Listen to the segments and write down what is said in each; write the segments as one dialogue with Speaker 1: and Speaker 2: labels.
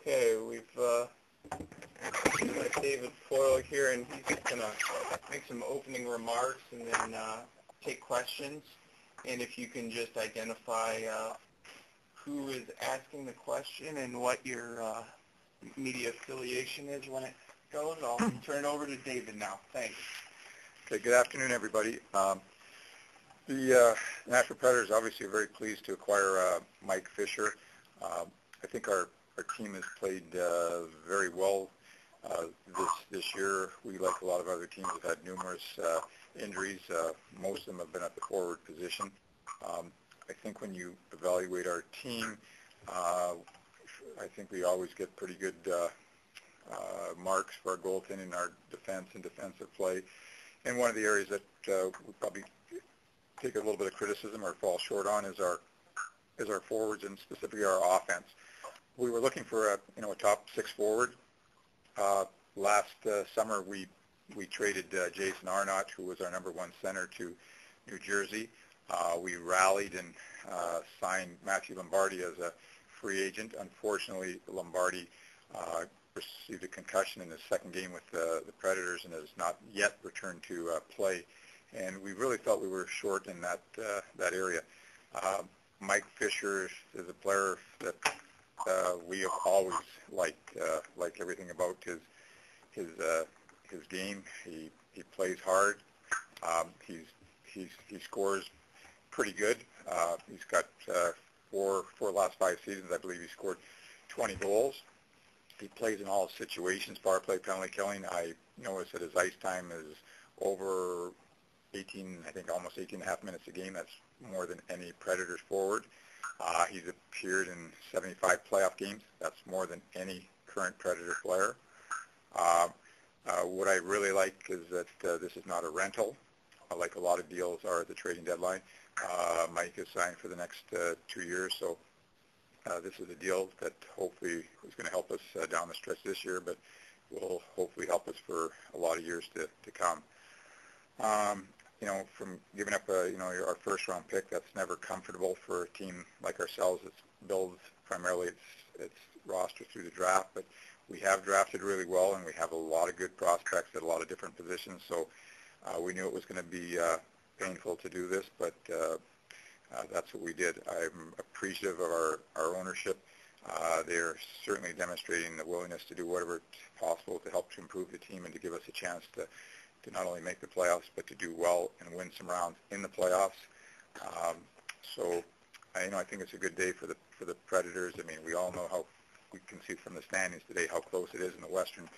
Speaker 1: Okay, we've uh, got David Poile here, and he's going to make some opening remarks and then uh, take questions. And if you can just identify uh, who is asking the question and what your uh, media affiliation is when it goes, I'll turn it over to David now. Thanks.
Speaker 2: Okay, good afternoon, everybody. Um, the uh, Nashville Predators obviously are very pleased to acquire uh, Mike Fisher. Um, I think our, our team has played uh, very well uh, this this year. We, like a lot of other teams, have had numerous uh, injuries. Uh, most of them have been at the forward position. Um, I think when you evaluate our team, uh, I think we always get pretty good uh, uh, marks for our goaltending, our defense, and defensive play. And one of the areas that uh, we probably take a little bit of criticism or fall short on is our is our forwards and specifically our offense. We were looking for a you know a top six forward. Uh, last uh, summer we we traded uh, Jason Arnott, who was our number one center, to New Jersey. Uh, we rallied and uh, signed Matthew Lombardi as a free agent. Unfortunately, Lombardi uh, received a concussion in his second game with uh, the Predators and has not yet returned to uh, play and we really felt we were short in that uh, that area. Uh, Mike Fisher is a player that uh, we always liked, uh, like everything about his his uh, his game. He he plays hard. Um, he's he's he scores pretty good. Uh, he's got uh, four four last five seasons. I believe he scored 20 goals. He plays in all situations, power play, penalty killing. I noticed that his ice time is over 18, I think almost 18 and a half minutes a game. That's more than any Predators forward. Uh, he's appeared in 75 playoff games. That's more than any current Predator player. Uh, uh, what I really like is that uh, this is not a rental, uh, like a lot of deals are at the trading deadline. Uh, Mike is signed for the next uh, two years, so uh, this is a deal that hopefully is going to help us uh, down the stretch this year, but will hopefully help us for a lot of years to, to come. Um, you know, from giving up a, you know, our first round pick, that's never comfortable for a team like ourselves. It's builds primarily its its roster through the draft, but we have drafted really well, and we have a lot of good prospects at a lot of different positions. So uh, we knew it was going to be uh, painful to do this, but uh, uh, that's what we did. I'm appreciative of our our ownership. Uh, they're certainly demonstrating the willingness to do whatever possible to help to improve the team and to give us a chance to to not only make the playoffs, but to do well and win some rounds in the playoffs. Um, so, I, you know, I think it's a good day for the for the Predators. I mean, we all know how we can see from the standings today how close it is in the Western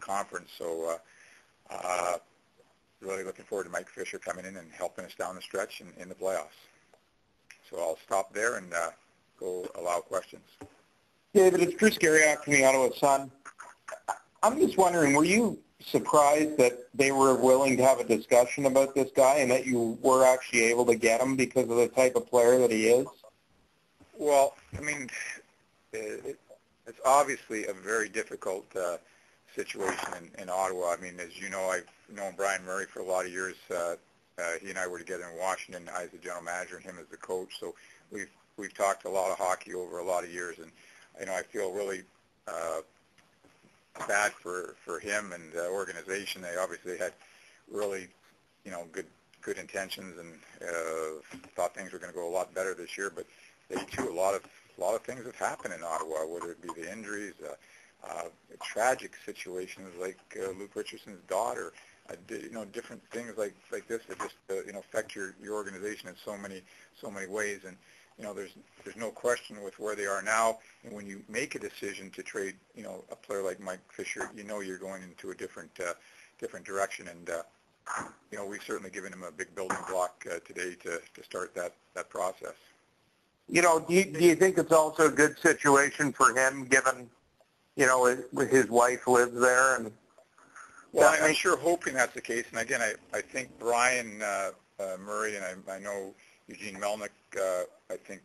Speaker 2: Conference. So, uh, uh, really looking forward to Mike Fisher coming in and helping us down the stretch in, in the playoffs. So I'll stop there and uh, go allow questions.
Speaker 3: David, it's Chris Garrioch from the Ottawa Sun. I'm just wondering, were you surprised that they were willing to have a discussion about this guy and that you were actually able to get him because of the type of player that he is?
Speaker 2: Well, I mean, it, it's obviously a very difficult uh, situation in, in Ottawa. I mean, as you know, I've known Bryan Murray for a lot of years. Uh, uh, he and I were together in Washington. I was the general manager and him as the coach. So we've we've talked a lot of hockey over a lot of years, and you know, I feel really uh, bad for for him and the organization. They obviously had really, you know, good good intentions and uh, thought things were going to go a lot better this year. But they too, a lot of a lot of things have happened in Ottawa, whether it be the injuries, uh, uh, tragic situations like uh, Luke Richardson's daughter, uh, you know, different things like like this that just uh, you know affect your your organization in so many so many ways. And you know, there's there's no question with where they are now. And when you make a decision to trade, you know, a player like Mike Fisher, you know you're going into a different uh, different direction. And uh, you know, we've certainly given him a big building block uh, today to to start that that process.
Speaker 3: You know, do you, do you think it's also a good situation for him, given, you know, his, his wife lives there and?
Speaker 2: Well, I'm sure hoping that's the case. And again, I I think Bryan uh, uh, Murray and I I know Eugene Melnyk, uh, I think,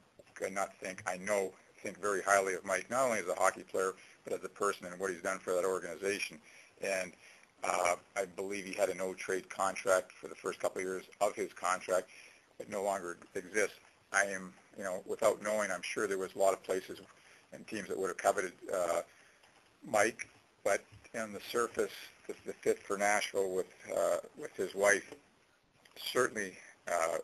Speaker 2: not think, I know, think very highly of Mike, not only as a hockey player, but as a person and what he's done for that organization. And uh, I believe he had a no-trade contract for the first couple of years of his contract. It no longer exists. I am, you know, without knowing, I'm sure there was a lot of places, and teams that would have coveted uh, Mike, but on the surface, the, the fit for Nashville with uh, with his wife certainly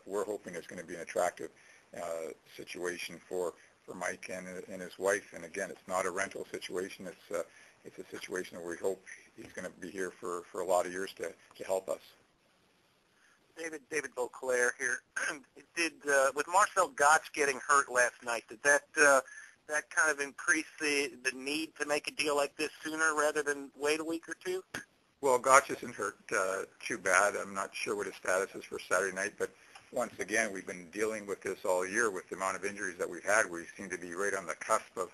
Speaker 2: we're hoping is going to be an attractive uh, situation for for Mike and and his wife. And again, it's not a rental situation. It's uh, it's a situation where we hope he's going to be here for for a lot of years to to help us.
Speaker 4: David David Boclair here. did uh, with Marcel Goc getting hurt last night? Did that uh, that kind of increase the the need to make a deal like this sooner rather than wait a week or two?
Speaker 2: Well, Goc isn't hurt uh, too bad. I'm not sure what his status is for Saturday night, but once again, we've been dealing with this all year with the amount of injuries that we've had. We seem to be right on the cusp of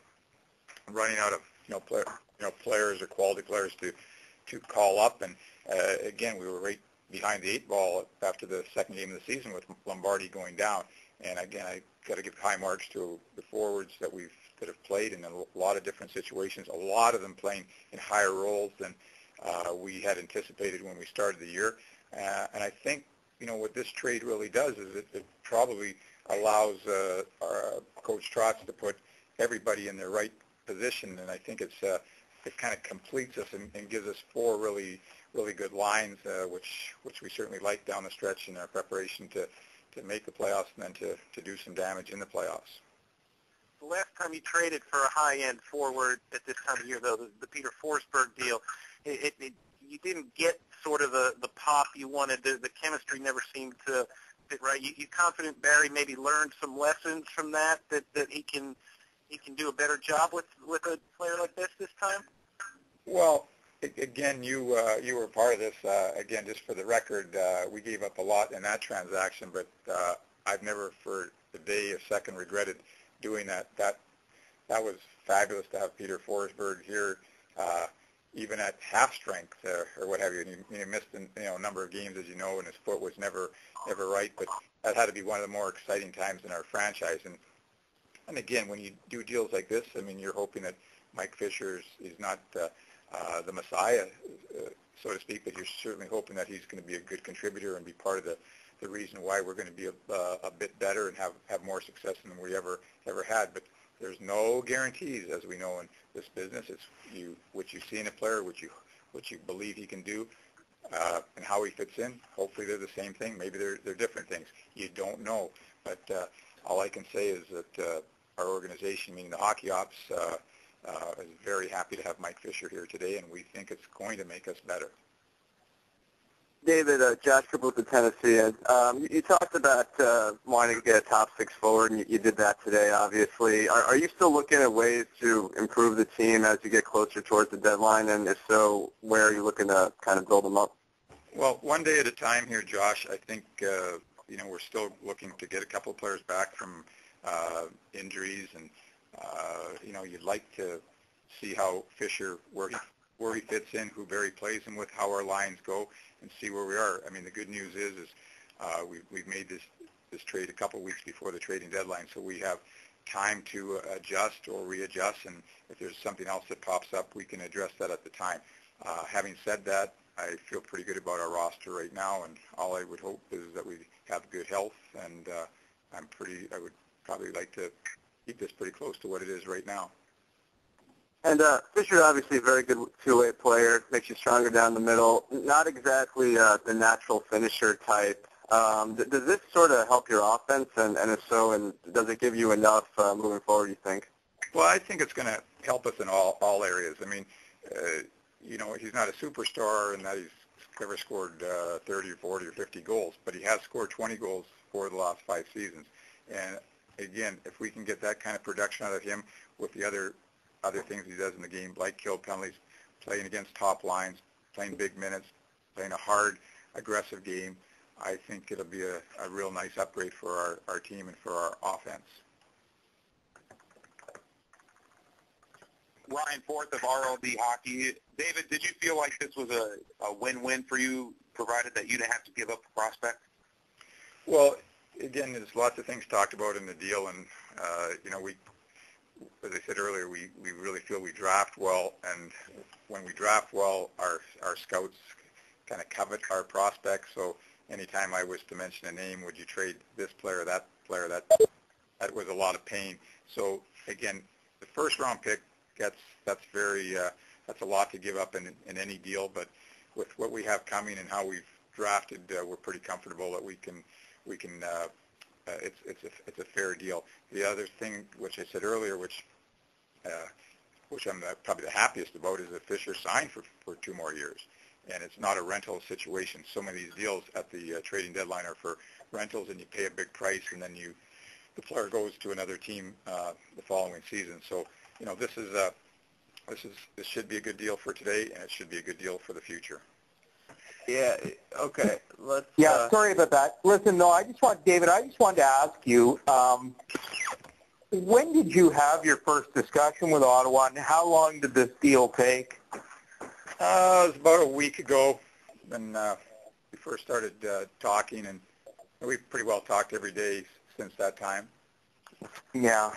Speaker 2: running out of you know player, you know players or quality players to to call up. And uh, again, we were right behind the eight ball after the second game of the season with Lombardi going down. And again, I got to give high marks to the forwards that we've that have played in a lot of different situations. A lot of them playing in higher roles than we had anticipated when we started the year. Uh, and I think you know what this trade really does is it, it probably allows uh, our coach Trotz to put everybody in their right position, and I think it's uh, it kind of completes us and, and gives us four really really good lines, uh, which which we certainly like down the stretch in our preparation to to make the playoffs and then to to do some damage in the playoffs.
Speaker 4: The last time you traded for a high-end forward at this time of year, though, the, the Peter Forsberg deal, it, it, you didn't get sort of the the pop you wanted. The, the chemistry never seemed to fit right. You, you confident Barry maybe learned some lessons from that that that he can he can do a better job with with a player like this this time?
Speaker 2: Well, again, you uh, you were part of this. Uh, again, just for the record, uh, we gave up a lot in that transaction, but uh, I've never for a day, a second regretted doing that. That that was fabulous to have Peter Forsberg here, uh, even at half strength uh, or what have you. And he, he missed you know a number of games, as you know, and his foot was never never right. But that had to be one of the more exciting times in our franchise. And and again, when you do deals like this, I mean, you're hoping that Mike Fisher is, is not uh, uh, the Messiah, uh, so to speak, but you're certainly hoping that he's going to be a good contributor and be part of the, the reason why we're going to be a, uh, a bit better and have, have more success than we ever ever had. But there's no guarantees, as we know in this business. It's you what you see in a player, what you what you believe he can do, uh, and how he fits in. Hopefully, they're the same thing. Maybe they're they're different things. You don't know. But uh, all I can say is that uh, our organization, meaning the hockey ops. Uh, uh, is very happy to have Mike Fisher here today, and we think it's going to make us better.
Speaker 4: David, uh, Josh Triplett with Tennessee. Um, you, you talked about uh, wanting to get a top six forward, and you, you did that today, obviously. Are, are you still looking at ways to improve the team as you get closer towards the deadline? And if so, where are you looking to kind of build them up?
Speaker 2: Well, one day at a time here, Josh. I think, uh, you know, we're still looking to get a couple of players back from uh, injuries and – uh, you know, you'd like to see how Fisher, where he, where he fits in, who Barry plays him with, how our lines go, and see where we are. I mean, the good news is, is uh, we've, we've made this, this trade a couple weeks before the trading deadline, so we have time to adjust or readjust, and if there's something else that pops up, we can address that at the time. Uh, having said that, I feel pretty good about our roster right now, and all I would hope is that we have good health, and uh, I'm pretty, I would probably like to keep this pretty close to what it is right now.
Speaker 4: And uh, Fisher, obviously a very good two-way player, makes you stronger down the middle. Not exactly uh, the natural finisher type. Um, th- does this sort of help your offense, and, and if so, and does it give you enough uh, moving forward? You think?
Speaker 2: Well, I think it's going to help us in all all areas. I mean, uh, you know, he's not a superstar in that he's ever scored uh, 30 or 40 or 50 goals, but he has scored 20 goals for the last five seasons. And again, if we can get that kind of production out of him with the other other things he does in the game, like kill penalties, playing against top lines, playing big minutes, playing a hard, aggressive game, I think it'll be a, a real nice upgrade for our, our team and for our offense.
Speaker 5: Ryan Forth of RLD Hockey. David, did you feel like this was a, a win-win for you, provided that you didn't have to give up a prospect?
Speaker 2: Well, again, there's lots of things talked about in the deal, and uh, you know, we, as I said earlier, we, we really feel we draft well, and when we draft well, our our scouts kind of covet our prospects. So anytime I was to mention a name, would you trade this player, or that player, that that was a lot of pain. So again, the first round pick, that's that's very uh, that's a lot to give up in in any deal. But with what we have coming and how we've drafted, uh, we're pretty comfortable that we can we can. Uh, it's it's a it's a fair deal. The other thing, which I said earlier, which uh, which I'm uh, probably the happiest about, is that Fisher signed for for two more years, and it's not a rental situation. So many of these deals at the uh, trading deadline are for rentals, and you pay a big price, and then you the player goes to another team uh, the following season. So you know this is a this is this should be a good deal for today, and it should be a good deal for the future.
Speaker 1: Yeah. Okay. Let's.
Speaker 3: Yeah,
Speaker 1: uh,
Speaker 3: sorry about that. Listen, no, I just want, David, I just wanted to ask you, um, when did you have your first discussion with Ottawa, and how long did this deal take?
Speaker 2: Uh, it was about a week ago when uh, we first started uh, talking, and we've pretty well talked every day since that time.
Speaker 3: Yeah.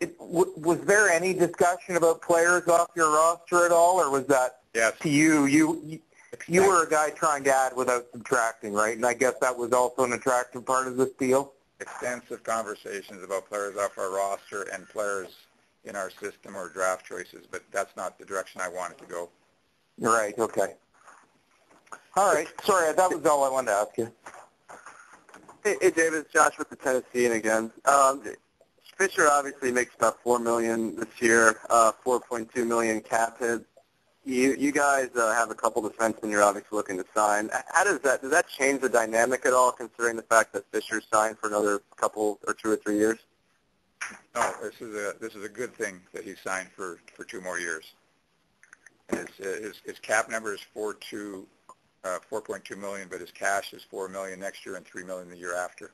Speaker 3: It, w- was there any discussion about players off your roster at all, or was that
Speaker 2: Yes.
Speaker 3: to you? You you- you were a guy trying to add without subtracting, right? And I guess that was also an attractive part of this deal.
Speaker 2: extensive conversations about players off our roster and players in our system or draft choices, but that's not the direction I wanted to go.
Speaker 3: Right. Okay. All right. Sorry, that was all I wanted to ask you.
Speaker 6: Hey, hey David, it's Josh with the Tennessean again. Um, Fisher obviously makes about four million this year, uh, 4.2 million cap hit. You you guys uh, have a couple defensemen you're obviously looking to sign. How does that does that change the dynamic at all, considering the fact that Fisher signed for another couple or two or three years?
Speaker 2: No, this is a this is a good thing that he signed for for two more years. His his, his cap number is four two. Uh, 4.2 million, but his cash is 4 million next year and 3 million the year after.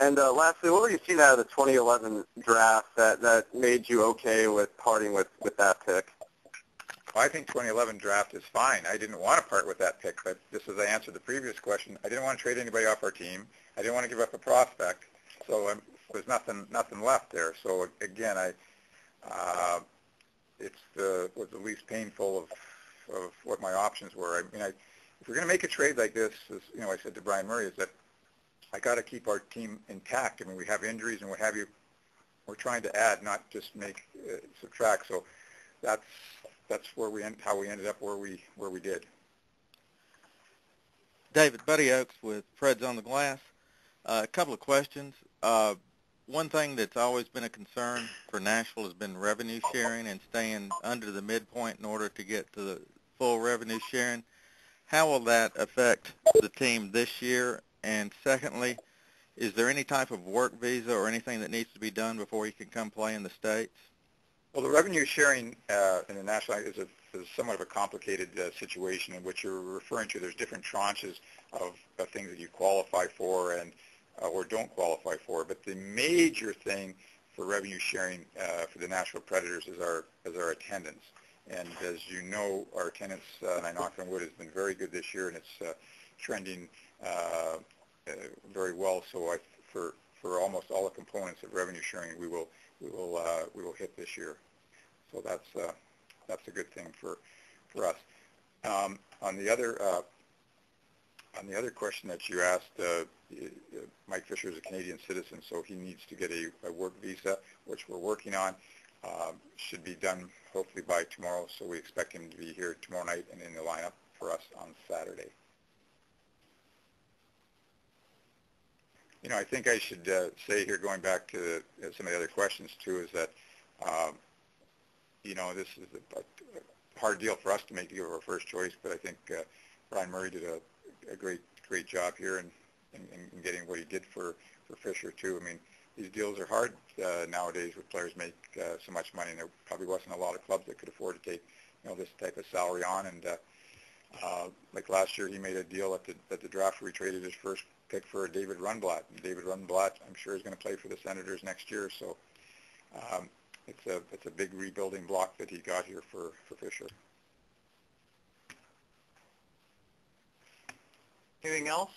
Speaker 6: And uh, lastly, what were you seeing out of the 2011 draft that that made you okay with parting with with that pick?
Speaker 2: Well, I think 2011 draft is fine. I didn't want to part with that pick, but just as I answered the previous question, I didn't want to trade anybody off our team. I didn't want to give up a prospect, so um, there's nothing nothing left there. So again, I uh, it's the was the least painful of of what my options were. I mean, I, if we're going to make a trade like this, as you know, I said to Bryan Murray, is that I got to keep our team intact. I mean, we have injuries and what have you. We're trying to add, not just make uh, subtract. So that's that's where we end, how we ended up where we where we did.
Speaker 7: David Buddy Oakes with Preds on the Glass. Uh, a couple of questions. Uh, one thing that's always been a concern for Nashville has been revenue sharing and staying under the midpoint in order to get to the full revenue sharing. How will that affect the team this year? And secondly, is there any type of work visa or anything that needs to be done before you can come play in the States?
Speaker 2: Well, the revenue sharing uh, in the national is, a, is somewhat of a complicated uh, situation in which you're referring to. There's different tranches of, things that you qualify for and uh, or don't qualify for. But the major thing for revenue sharing uh, for the Nashville Predators is our is our attendance. And as you know, our attendance, and I knock on wood, has been very good this year, and it's uh, trending uh, uh, very well. So I, for for almost all the components of revenue sharing, we will we will uh, we will hit this year. So that's uh, that's a good thing for for us. Um, on the other uh, on the other question that you asked, uh, Mike Fisher is a Canadian citizen, so he needs to get a, a work visa, which we're working on. Uh, should be done hopefully by tomorrow, so we expect him to be here tomorrow night and in the lineup for us on Saturday. You know, I think I should uh, say here, going back to uh, some of the other questions too, is that, um, you know, this is a, a hard deal for us to make to give our first choice, but I think uh, Bryan Murray did a, a great great job here in, in, in getting what he did for, for Fisher too. I mean, these deals are hard uh, nowadays with players make uh, so much money, and there probably wasn't a lot of clubs that could afford to take you know this type of salary on. And uh, uh, like last year, he made a deal at the at the draft where he traded his first pick for David Rundblad. And David Rundblad, I'm sure, is going to play for the Senators next year. So um, it's a it's a big rebuilding block that he got here for for Fisher.
Speaker 1: Anything else?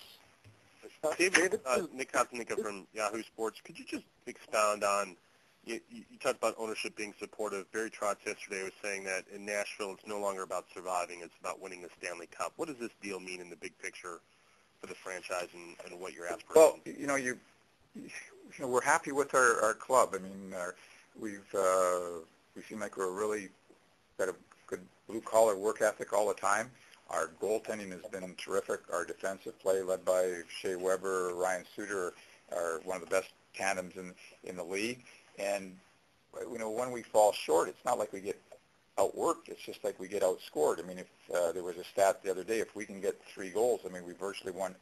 Speaker 8: David, uh, Nick Cotsonika from Yahoo Sports. Could you just expound on, you, you talked about ownership being supportive. Barry Trotz yesterday was saying that in Nashville it's no longer about surviving, it's about winning the Stanley Cup. What does this deal mean in the big picture for the franchise and, and what your aspirations
Speaker 2: Well, you know, you you know, we're happy with our, our club. I mean, our, we've uh, we seem like we're really got a good blue collar work ethic all the time. Our goaltending has been terrific. Our defensive play, led by Shea Weber, Ryan Suter, are one of the best tandems in in the league. And you know, when we fall short, it's not like we get outworked. It's just like we get outscored. I mean, if uh, there was a stat the other day, if we can get three goals, I mean, we virtually won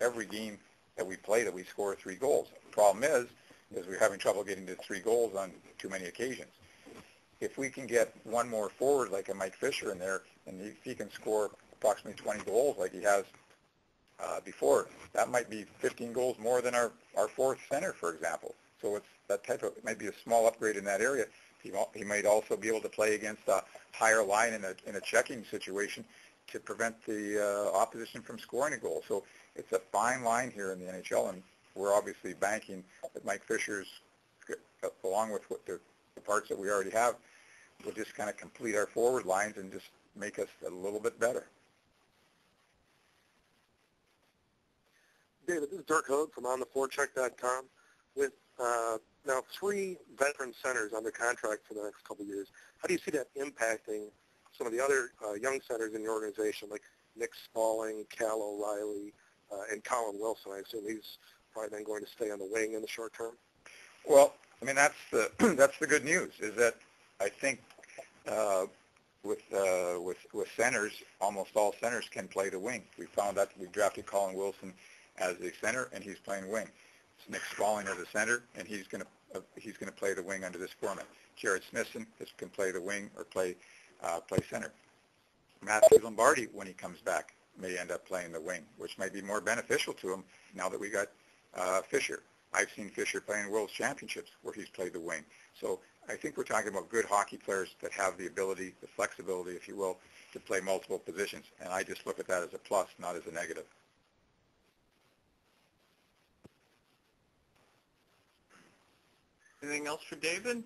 Speaker 2: every game that we play that we score three goals. The problem is, is we're having trouble getting to three goals on too many occasions. If we can get one more forward like a Mike Fisher in there, and if he can score approximately 20 goals like he has uh, before, that might be 15 goals more than our, our fourth center, for example. So it's that type of, it might be a small upgrade in that area. He, he might also be able to play against a higher line in a, in a checking situation to prevent the uh, opposition from scoring a goal. So it's a fine line here in the NHL, and we're obviously banking that Mike Fisher's, along with what the, the parts that we already have, will just kind of complete our forward lines and just make us a little bit better.
Speaker 9: David, this is Dirk Hoag from OnTheForecheck.com. With uh, now three veteran centers under contract for the next couple of years, how do you see that impacting some of the other uh, young centers in your organization, like Nick Spaling, Cal O'Reilly, uh, and Colin Wilson? I assume he's probably then going to stay on the wing in the short term.
Speaker 2: Well, I mean that's the that's the good news is that I think uh, with uh, with with centers, almost all centers can play the wing. We found that we drafted Colin Wilson as a center, and he's playing wing. Nick Spaling as a center, and he's going to uh, he's going to play the wing under this format. Jerred Smithson can play the wing or play uh, play center. Matthew Lombardi, when he comes back, may end up playing the wing, which might be more beneficial to him now that we got uh, Fisher. I've seen Fisher play in World Championships where he's played the wing. So I think we're talking about good hockey players that have the ability, the flexibility, if you will, to play multiple positions. And I just look at that as a plus, not as a negative.
Speaker 1: Anything else for David?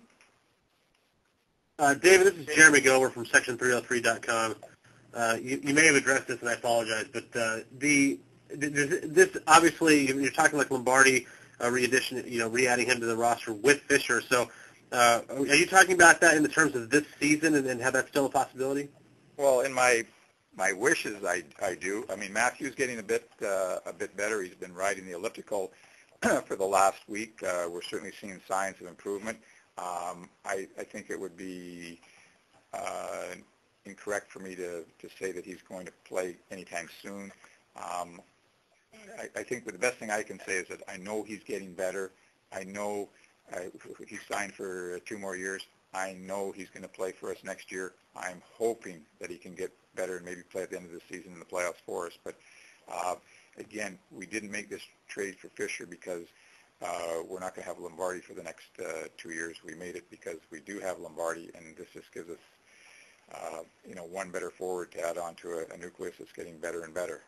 Speaker 8: Uh, David, this is Jeremy Gover from Section303.com. Uh, you, you may have addressed this, and I apologize, but uh, the this obviously you're talking like Lombardi uh, re-addition, you know, re-adding him to the roster with Fisher. So, uh, are you talking about that in the terms of this season, and, and how that's still a possibility?
Speaker 2: Well, in my my wishes, I I do. I mean, Matthew's getting a bit uh, a bit better. He's been riding the elliptical for the last week. Uh, we're certainly seeing signs of improvement. Um, I, I think it would be uh, incorrect for me to, to say that he's going to play anytime soon. Um, I, I think the best thing I can say is that I know he's getting better. I know uh, he's signed for two more years. I know he's going to play for us next year. I'm hoping that he can get better and maybe play at the end of the season in the playoffs for us. But uh, again, we didn't make this trade for Fisher because uh, we're not going to have Lombardi for the next uh, two years. We made it because we do have Lombardi, and this just gives us, uh, you know, one better forward to add on to a, a nucleus that's getting better and better.